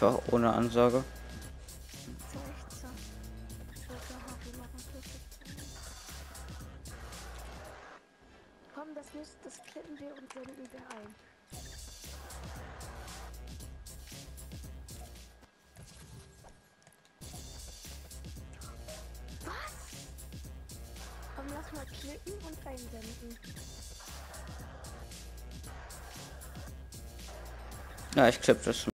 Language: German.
Einfach ohne Ansage. Komm, das müsste, das klippen wir und senden wir ein. Was? Komm, lass mal klicken und einsenden. Ja, ich klippe das.